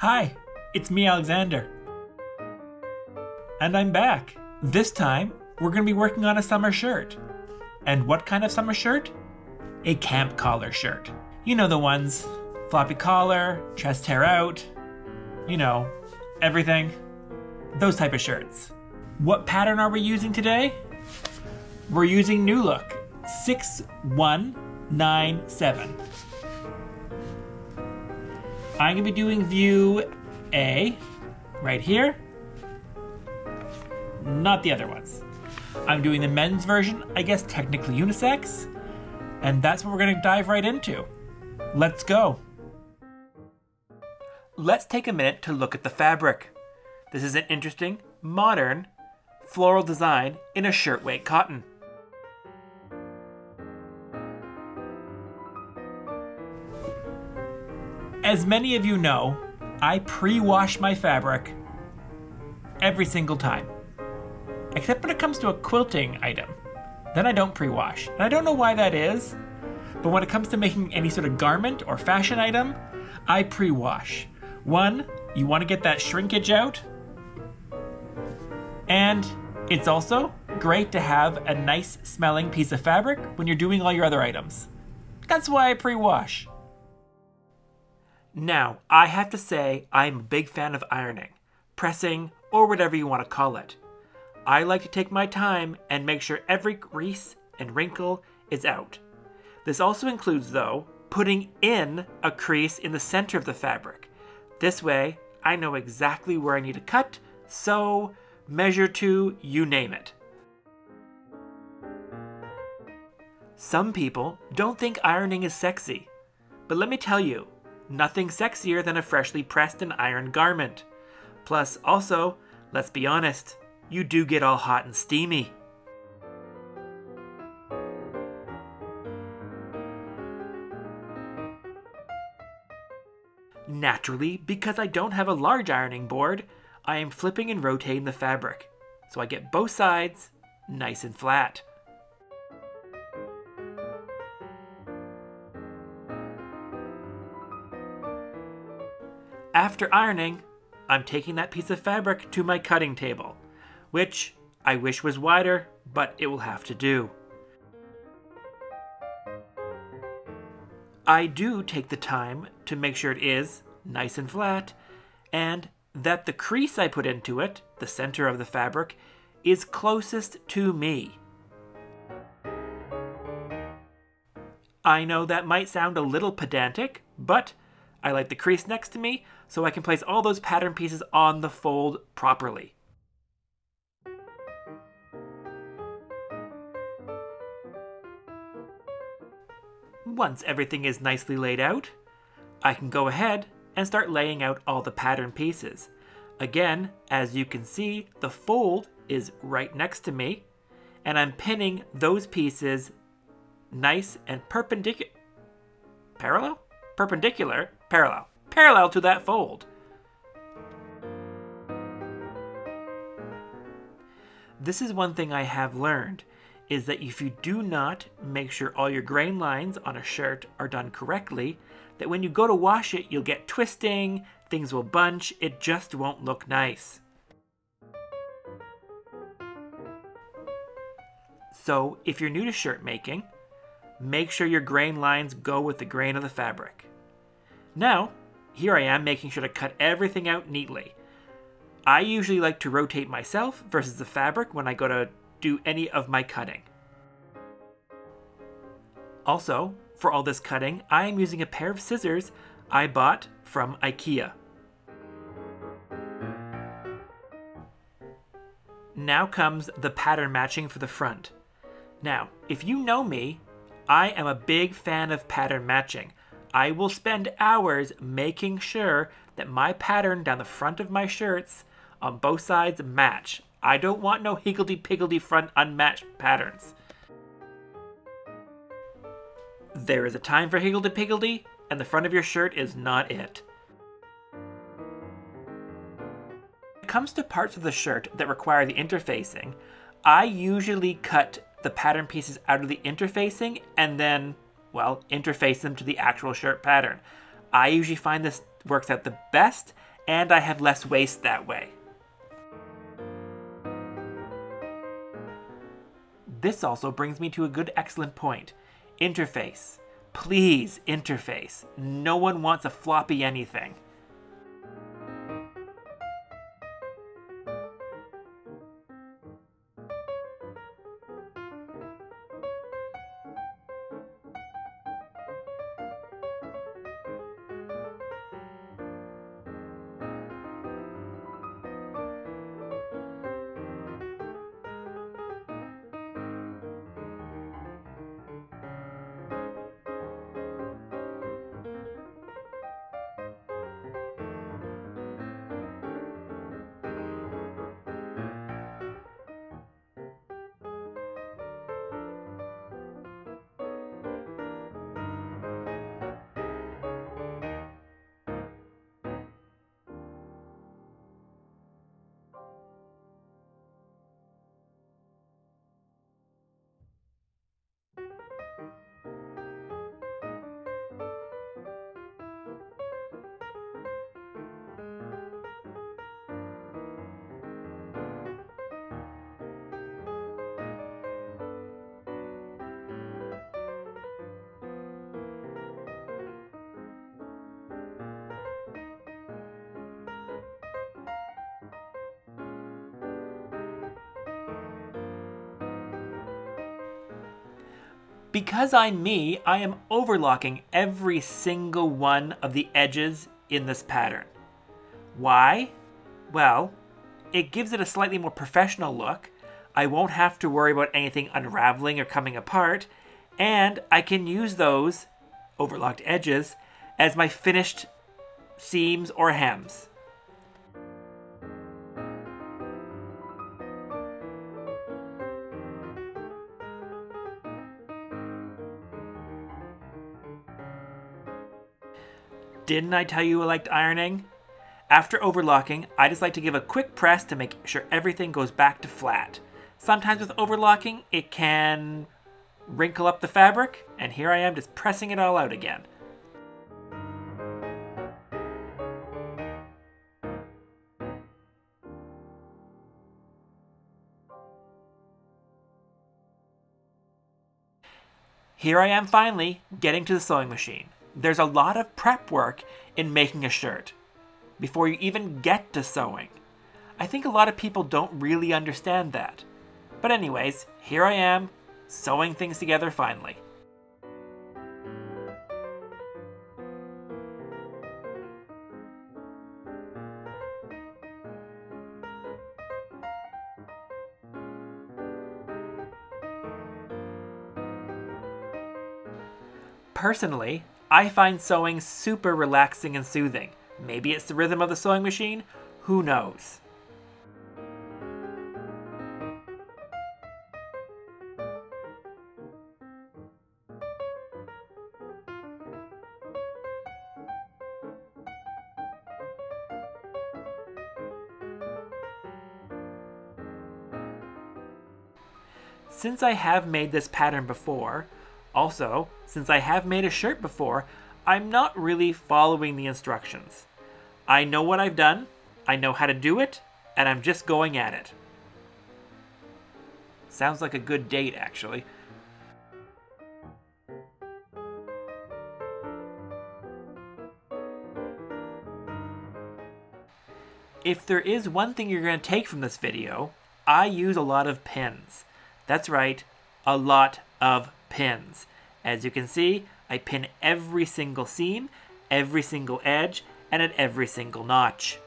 Hi, it's me, Alexander. And I'm back. This time, we're going to be working on a summer shirt. And what kind of summer shirt? A camp collar shirt. You know the ones floppy collar, chest hair out, you know, everything. Those type of shirts. What pattern are we using today? We're using New Look 6197. I'm to be doing view A right here, not the other ones. I'm doing the men's version, I guess technically unisex, and that's what we're going to dive right into. Let's go. Let's take a minute to look at the fabric. This is an interesting, modern, floral design in a shirtweight cotton. As many of you know, I pre-wash my fabric every single time. Except when it comes to a quilting item. Then I don't pre-wash. And I don't know why that is, but when it comes to making any sort of garment or fashion item, I pre-wash. One, you want to get that shrinkage out. And it's also great to have a nice smelling piece of fabric when you're doing all your other items. That's why I pre-wash. Now, I have to say I'm a big fan of ironing, pressing, or whatever you want to call it. I like to take my time and make sure every crease and wrinkle is out. This also includes, though, putting in a crease in the center of the fabric. This way, I know exactly where I need to cut, sew, measure to, you name it. Some people don't think ironing is sexy, but let me tell you, nothing sexier than a freshly pressed and ironed garment. Plus, also, let's be honest, you do get all hot and steamy. Naturally, because I don't have a large ironing board, I am flipping and rotating the fabric, so I get both sides nice and flat. After ironing, I'm taking that piece of fabric to my cutting table, which I wish was wider, but it will have to do. I do take the time to make sure it is nice and flat, and that the crease I put into it, the center of the fabric, is closest to me. I know that might sound a little pedantic, but I like the crease next to me so I can place all those pattern pieces on the fold properly. Once everything is nicely laid out, I can go ahead and start laying out all the pattern pieces. Again, as you can see, the fold is right next to me, and I'm pinning those pieces nice and perpendicular. Parallel? Perpendicular? Parallel. Parallel to that fold. This is one thing I have learned is that if you do not make sure all your grain lines on a shirt are done correctly, that when you go to wash it, you'll get twisting, things will bunch, it just won't look nice. So, if you're new to shirt making, make sure your grain lines go with the grain of the fabric. Now, here I am making sure to cut everything out neatly. I usually like to rotate myself versus the fabric when I go to do any of my cutting. Also, for all this cutting, I am using a pair of scissors I bought from IKEA. Now comes the pattern matching for the front. Now, if you know me, I am a big fan of pattern matching. I will spend hours making sure that my pattern down the front of my shirts on both sides match. I don't want no higgledy-piggledy front unmatched patterns. There is a time for higgledy-piggledy, and the front of your shirt is not it. When it comes to parts of the shirt that require the interfacing, I usually cut the pattern pieces out of the interfacing and then, well, interface them to the actual shirt pattern. I usually find this works out the best and I have less waste that way. This also brings me to a good, excellent point. Interface. Please, interface. No one wants a floppy anything. Because I'm me, I am overlocking every single one of the edges in this pattern. Why? Well, it gives it a slightly more professional look. I won't have to worry about anything unraveling or coming apart, and I can use those overlocked edges as my finished seams or hems. Didn't I tell you I liked ironing? After overlocking, I just like to give a quick press to make sure everything goes back to flat. Sometimes with overlocking, it can wrinkle up the fabric, and here I am just pressing it all out again. Here I am finally, getting to the sewing machine there's a lot of prep work in making a shirt before you even get to sewing. I think a lot of people don't really understand that. But anyways, here I am, sewing things together finally. Personally, I find sewing super relaxing and soothing. Maybe it's the rhythm of the sewing machine, who knows? Since I have made this pattern before, also, since I have made a shirt before, I'm not really following the instructions. I know what I've done, I know how to do it, and I'm just going at it. Sounds like a good date, actually. If there is one thing you're going to take from this video, I use a lot of pins. That's right, a lot of pins. As you can see, I pin every single seam, every single edge, and at every single notch.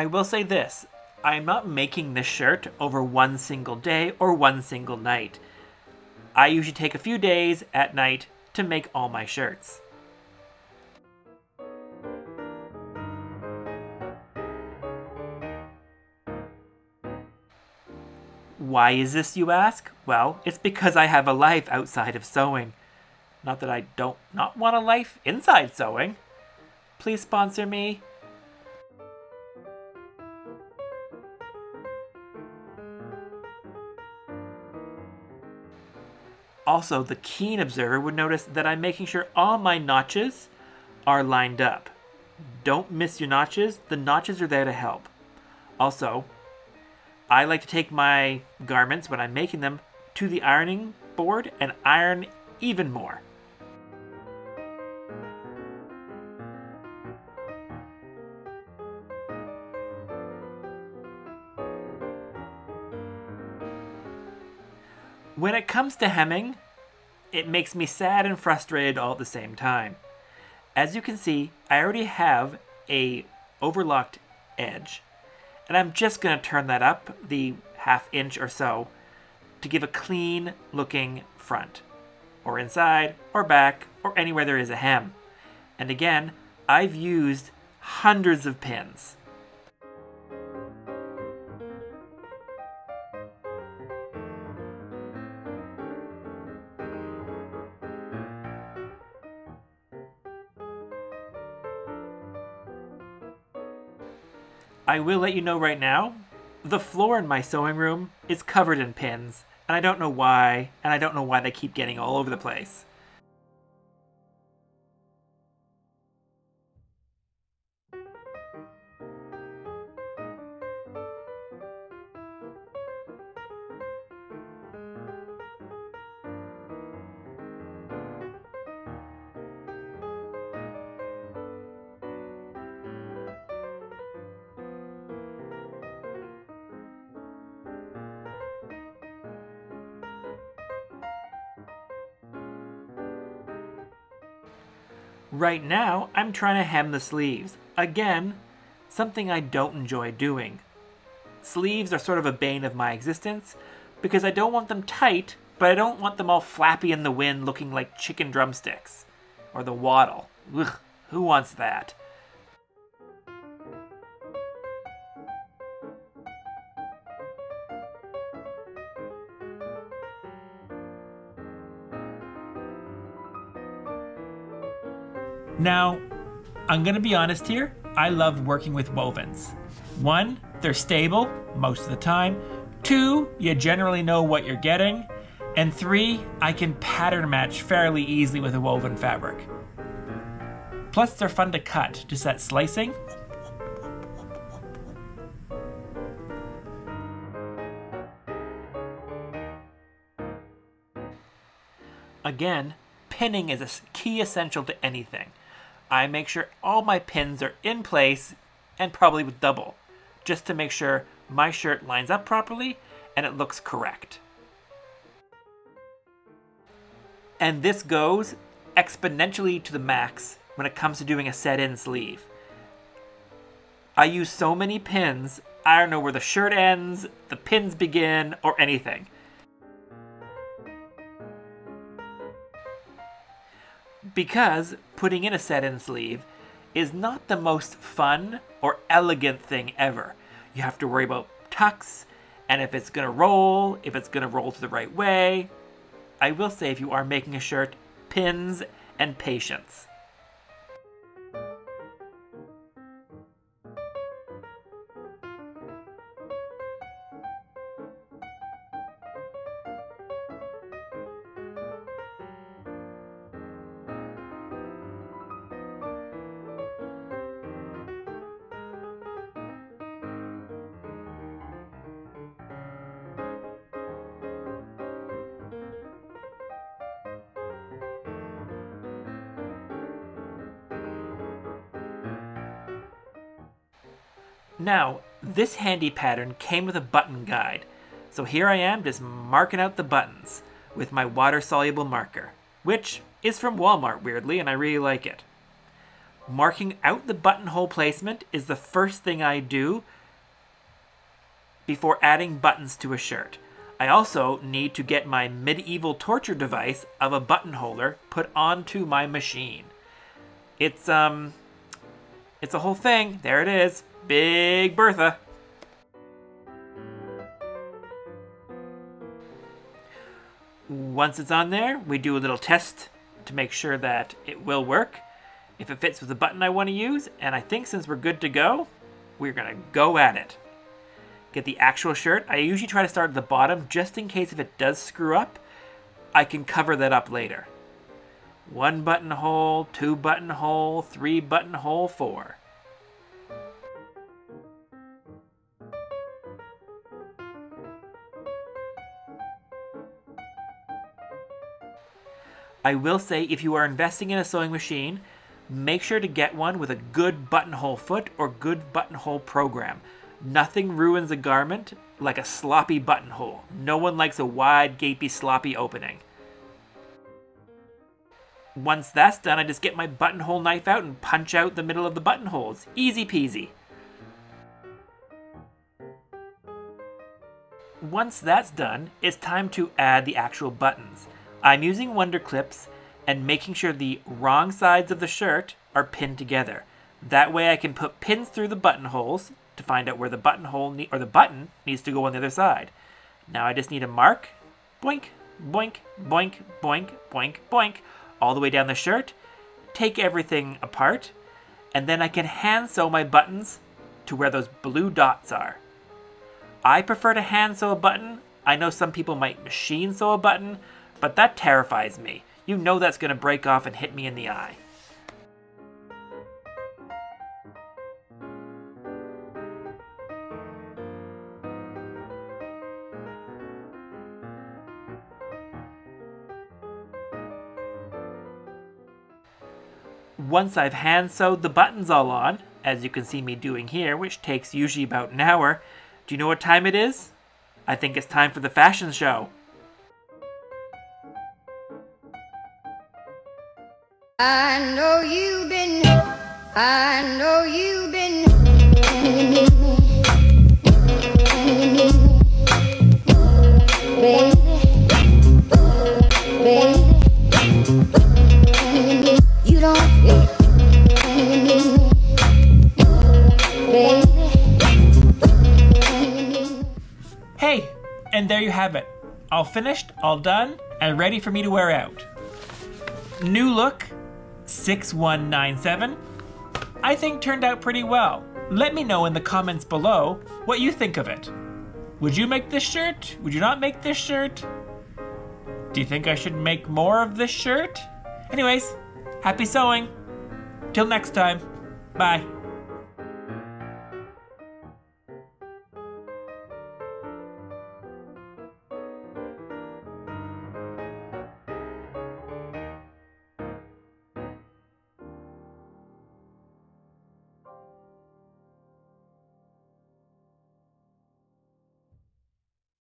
I will say this I'm not making this shirt over one single day or one single night. I usually take a few days at night to make all my shirts. Why is this, you ask? Well, it's because I have a life outside of sewing. Not that I don't not want a life inside sewing. Please sponsor me. Also, the keen observer would notice that I'm making sure all my notches are lined up. Don't miss your notches. The notches are there to help. Also, I like to take my garments when I'm making them to the ironing board and iron even more. When it comes to hemming, it makes me sad and frustrated all at the same time. As you can see, I already have a overlocked edge, and I'm just going to turn that up the half inch or so to give a clean looking front, or inside, or back, or anywhere there is a hem. And again, I've used hundreds of pins. I will let you know right now, the floor in my sewing room is covered in pins, and I don't know why, and I don't know why they keep getting all over the place. Right now, I'm trying to hem the sleeves. Again, something I don't enjoy doing. Sleeves are sort of a bane of my existence because I don't want them tight, but I don't want them all flappy in the wind looking like chicken drumsticks. Or the waddle. Ugh, who wants that? Now, I'm going to be honest here. I love working with wovens. One, they're stable most of the time. Two, you generally know what you're getting. And three, I can pattern match fairly easily with a woven fabric. Plus, they're fun to cut, just that slicing. Again, pinning is a key essential to anything. I make sure all my pins are in place and probably with double, just to make sure my shirt lines up properly and it looks correct. And this goes exponentially to the max when it comes to doing a set-in sleeve. I use so many pins, I don't know where the shirt ends, the pins begin, or anything. because putting in a set-in sleeve is not the most fun or elegant thing ever. You have to worry about tucks and if it's gonna roll, if it's gonna roll to the right way. I will say if you are making a shirt, pins and patience. Now, this handy pattern came with a button guide, so here I am just marking out the buttons with my water-soluble marker, which is from Walmart, weirdly, and I really like it. Marking out the buttonhole placement is the first thing I do before adding buttons to a shirt. I also need to get my medieval torture device of a buttonholer put onto my machine. It's um it's a whole thing. There it is. Big Bertha. Once it's on there, we do a little test to make sure that it will work if it fits with the button I want to use, and I think since we're good to go, we're gonna go at it. Get the actual shirt. I usually try to start at the bottom just in case if it does screw up, I can cover that up later. One buttonhole, two buttonhole, three buttonhole, four. I will say if you are investing in a sewing machine, make sure to get one with a good buttonhole foot or good buttonhole program. Nothing ruins a garment like a sloppy buttonhole. No one likes a wide, gapy, sloppy opening. Once that's done, I just get my buttonhole knife out and punch out the middle of the buttonholes. Easy peasy. Once that's done, it's time to add the actual buttons. I'm using Wonder Clips and making sure the wrong sides of the shirt are pinned together. That way I can put pins through the buttonholes to find out where the buttonhole or the button needs to go on the other side. Now I just need a mark. Boink, boink, boink, boink, boink, boink, all the way down the shirt. Take everything apart, and then I can hand sew my buttons to where those blue dots are. I prefer to hand sew a button. I know some people might machine sew a button, but that terrifies me. You know that's going to break off and hit me in the eye. Once I've hand sewed the buttons all on, as you can see me doing here, which takes usually about an hour, do you know what time it is? I think it's time for the fashion show. Hey, and there you have it. All finished, all done, and ready for me to wear out. New look, 6197, I think turned out pretty well. Let me know in the comments below what you think of it. Would you make this shirt? Would you not make this shirt? Do you think I should make more of this shirt? Anyways, happy sewing. Till next time. Bye.